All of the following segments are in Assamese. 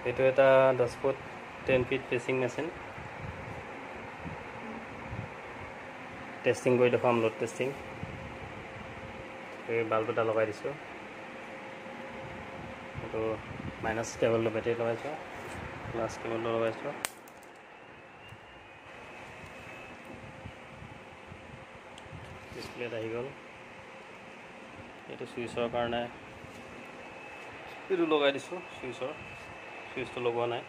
এইটো এটা দহ ফুট টেন ফিট পেচিং মেচিন টেষ্টিং কৰি দেখুৱাম লোড টেষ্টিং এই বাল্ব এটা লগাই দিছোঁ এইটো মাইনাছ কেবলটো বেটেৰী লগাইছোঁ প্লাছ কেবলটো লগাইছোঁ ডিছপ্লেত আহি গ'ল এইটো চুইচৰ কাৰণে এইটো লগাই দিছোঁ চুইচৰ চুইচটো লগোৱা নাই।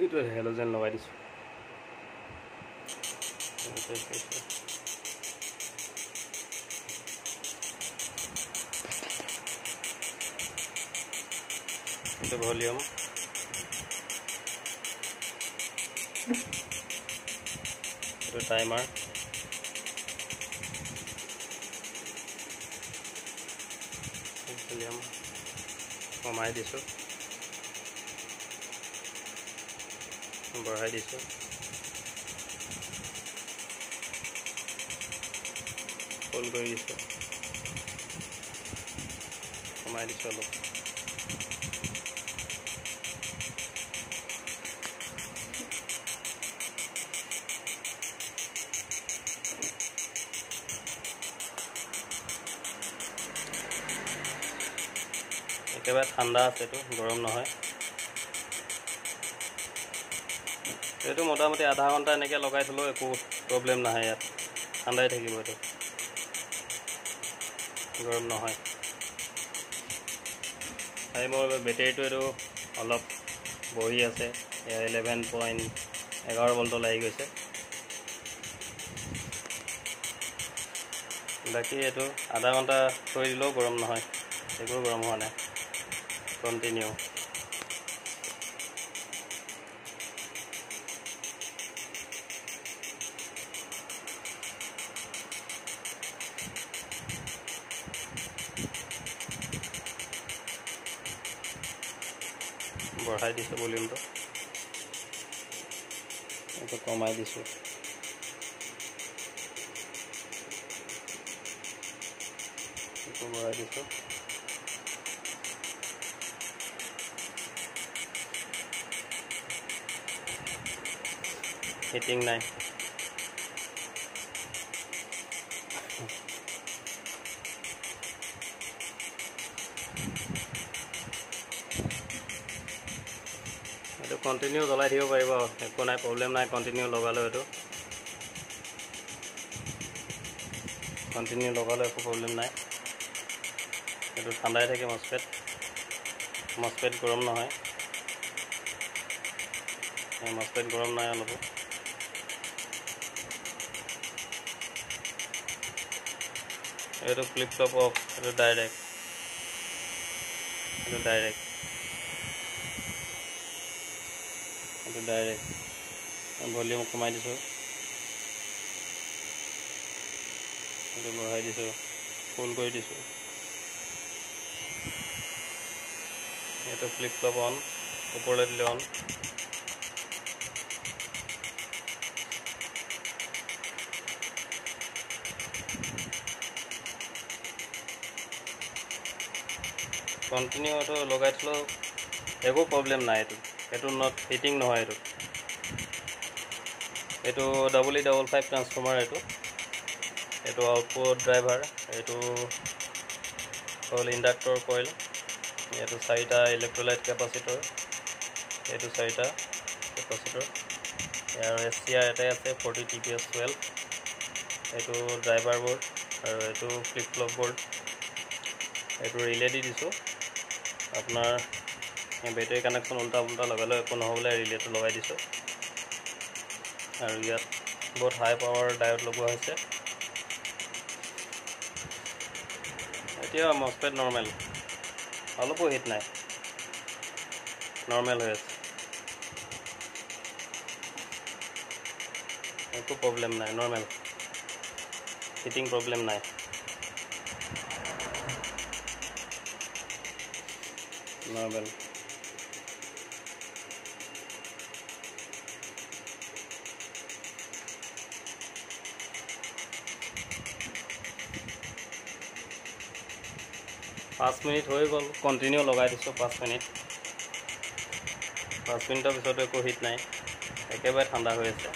এইটো হেল'জেন লগাই দিছোঁ। এইটো ভলিউম। এইটো টাইমাৰ। ভলিউম কমাই দিছোঁ। বঢ়াই দিছোঁ। ফুল কৰি দিছোঁ। কমাই দিছোঁ অলপ। একেবাৰে ঠাণ্ডা আছে এইটো গৰম নহয়। এইটো মোটামুটি আধা ঘণ্টা এনেকৈ লগাই থ'লেও একো প্ৰব্লেম নাহে ইয়াত। ঠাণ্ডাই থাকিব এইটো। গৰম নহয়। আৰু মোৰ বেটেৰীটো এইটো অলপ বহি আছে। ইলেভেন পইণ্ট এঘাৰ বল্টত আহি গৈছে। বাকী এইটো আধা ঘণ্টা থৈ দিলেও গৰম নহয়। একো গৰম হোৱা নাই। কণ্টিনিউ বঢ়াই দিছোঁ ভলিউমটো। এইটো কমাই দিছোঁ। এইটো বঢ়াই দিছোঁ। হিটিং নাই কণ্টিনিউ জ্বলাই থাকিব পাৰিব। একো নাই প্ৰব্লেম নাই কণ্টিনিউ লগালেও এইটো। কণ্টিনিউ লগালেও একো প্ৰব্লেম নাই। এইটো ঠাণ্ডাই থাকে মচপেট মচপেট গৰম নহয়। মচপেট গৰম নাই অলপো। এইটো ফ্লিপ ফ্লপ অফ এইটো ডাইৰেক্ট এইটো ডাইৰেক্ট এইটো ডাইৰেক্ট ভলিউম কমাই দিছোঁ। এইটো বঢ়াই দিছোঁ ফুল কৰি দিছোঁ। এইটো ফ্লিপ ফ্লপ অন ওপৰলৈ দিলে অন কণ্টিনিউ এইটো লগাই থ'লেও একো প্ৰব্লেম নাই এইটো। এইটো নট হিটিং নহয় এইটো এইটো double E double five transformer এইটো এইটো আউটপুট ড্ৰাইভাৰ এইটো হ'ল ইণ্ডাক্টৰ কইল এইটো চাৰিটা ইলেক্ট্ৰলাইট কেপাচিটৰ এইটো চাৰিটা কেপাচিটৰ আৰু এছ চি আৰ এটাই আছে forty T P S twelve এইটো ড্ৰাইভাৰ বৰ্ড আৰু এইটো ফ্লিপ ফ্লপ বৰ্ড এইটো ৰিলে দি দিছোঁ আপোনাৰ বেটেৰী কানেকশ্যন উল্টা পুল্টা লগালেও একো নহ'বলৈ ৰিলেটো লগাই দিছোঁ। আৰু ইয়াত বহুত হাই পাৱাৰ ডায়ত লগোৱা হৈছে। এতিয়া মচপেট নৰ্মেল অলপো হিট নাই। নৰ্মেল হৈ আছে। একো প্ৰব্লেম নাই নৰ্মেল হিটিং প্ৰব্লেম নাই। নৰ্মেল পাঁচ মিনিট হৈ গ'ল কণ্টিনিউ লগাই দিছোঁ পাঁচ মিনিট। পাঁচ মিনিটৰ পিছতো একো হিট নাই একেবাৰে ঠাণ্ডা হৈ আছে।